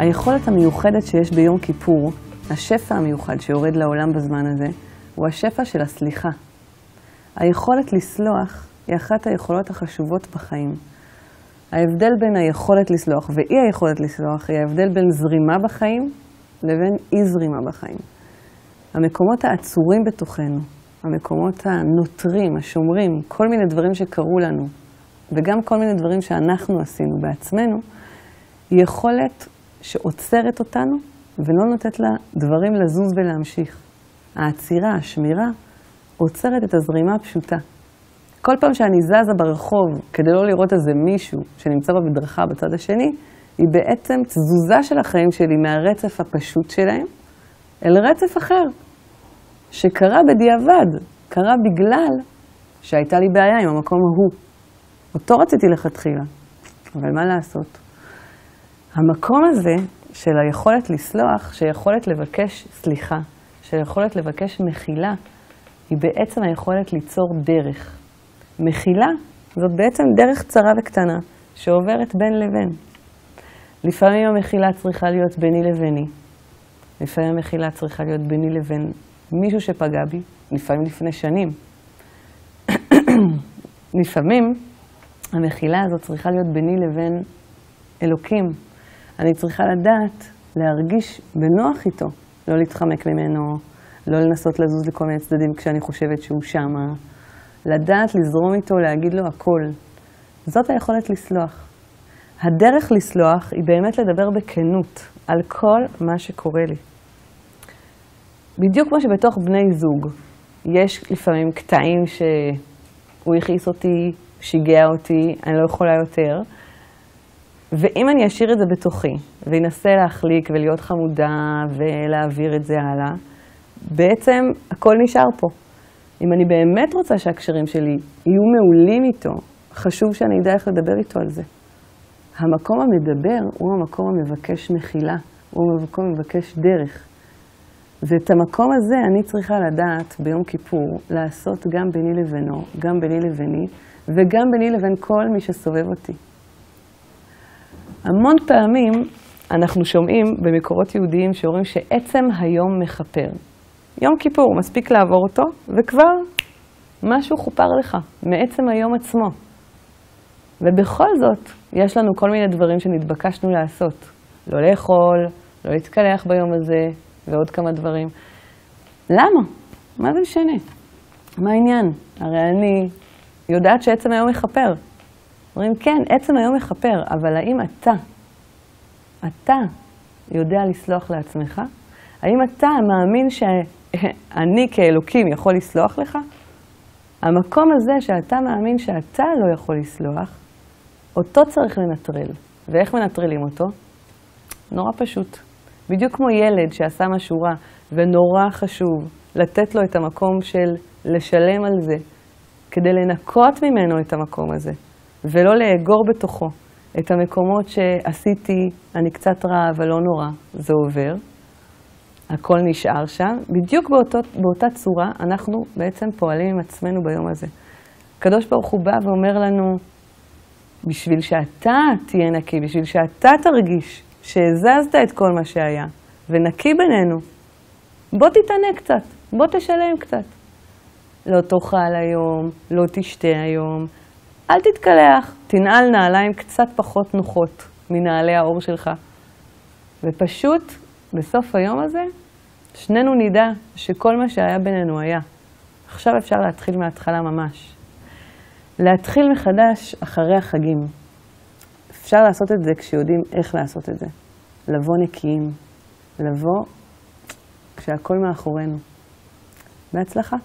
היכולת המיוחדת שיש ביום כיפור, השפע המיוחד שיורד לעולם בזמן הזה, הוא השפע של הסליחה. היכולת לסלוח היא אחת היכולות החשובות בחיים. ההבדל בין היכולת לסלוח ואי היכולת לסלוח היא ההבדל בין זרימה בחיים לבין אי זרימה בחיים. המקומות העצורים בתוכנו, המקומות הנותרים, השומרים, כל מיני דברים שקרו לנו, וגם כל מיני דברים שאנחנו עשינו בעצמנו, יכולת שעוצרת אותנו ולא נותנת לה דברים לזוז ולהמשיך. העצירה, השמירה, עוצרת את הזרימה הפשוטה. כל פעם שאני זזה ברחוב כדי לא לראות איזה מישהו שנמצא במדרכה בצד השני, היא בעצם תזוזה של החיים שלי מהרצף הפשוט שלהם אל רצף אחר, שקרה בדיעבד, קרה בגלל שהייתה לי בעיה עם המקום ההוא. אותו רציתי לכתחילה, אבל מה לעשות? המקום הזה של היכולת לסלוח, של יכולת לבקש סליחה, של יכולת לבקש מחילה, היא בעצם היכולת ליצור דרך. מחילה זאת בעצם דרך צרה וקטנה שעוברת בין לבין. לפעמים המחילה צריכה להיות ביני לביני, לפעמים המחילה צריכה להיות ביני לבין מישהו שפגע בי, לפעמים לפני שנים. לפעמים המחילה הזאת צריכה להיות ביני לבין אלוקים. אני צריכה לדעת, להרגיש בנוח איתו, לא להתחמק ממנו, לא לנסות לזוז לכל מיני צדדים כשאני חושבת שהוא שמה, לדעת לזרום איתו, להגיד לו הכל. זאת היכולת לסלוח. הדרך לסלוח היא באמת לדבר בכנות על כל מה שקורה לי. בדיוק כמו שבתוך בני זוג יש לפעמים קטעים שהוא הכעיס אותי, שיגע אותי, אני לא יכולה יותר. ואם אני אשאיר את זה בתוכי, ואנסה להחליק ולהיות חמודה ולהעביר את זה הלאה, בעצם הכל נשאר פה. אם אני באמת רוצה שהקשרים שלי יהיו מעולים איתו, חשוב שאני אדע איך לדבר איתו על זה. המקום המדבר הוא המקום המבקש מחילה, הוא המקום המבקש דרך. ואת המקום הזה אני צריכה לדעת ביום כיפור לעשות גם ביני לבינו, גם ביני לביני, וגם ביני לבין כל מי שסובב אותי. המון פעמים אנחנו שומעים במקורות יהודיים שאומרים שעצם היום מכפר. יום כיפור, מספיק לעבור אותו, וכבר משהו חופר לך, מעצם היום עצמו. ובכל זאת, יש לנו כל מיני דברים שנתבקשנו לעשות. לא לאכול, לא להתקלח ביום הזה, ועוד כמה דברים. למה? מה זה משנה? מה העניין? הרי אני יודעת שעצם היום מכפר. אומרים, כן, עצם היום מכפר, אבל האם אתה, אתה יודע לסלוח לעצמך? האם אתה מאמין שאני כאלוקים יכול לסלוח לך? המקום הזה שאתה מאמין שאתה לא יכול לסלוח, אותו צריך לנטרל. ואיך מנטרלים אותו? נורא פשוט. בדיוק כמו ילד שעשה משהו רע, ונורא חשוב לתת לו את המקום של לשלם על זה, כדי לנקות ממנו את המקום הזה, ולא לאגור בתוכו את המקומות שעשיתי, אני קצת רע, אבל לא נורא, זה עובר. הכל נשאר שם. בדיוק באותו, באותה צורה אנחנו בעצם פועלים עם עצמנו ביום הזה. הקדוש ברוך הוא בא ואומר לנו, בשביל שאתה תהיה נקי, בשביל שאתה תרגיש שהזזת את כל מה שהיה, ונקי בינינו, בוא תתענה קצת, בוא תשלם קצת. לא תאכל היום, לא תשתה היום, אל תתקלח, תנעל נעליים קצת פחות נוחות מנעלי האור שלך. ופשוט, בסוף היום הזה, שנינו נדע שכל מה שהיה בינינו היה. עכשיו אפשר להתחיל מההתחלה ממש. להתחיל מחדש אחרי החגים. אפשר לעשות את זה כשיודעים איך לעשות את זה. לבוא נקיים, לבוא כשהכול מאחורינו. בהצלחה.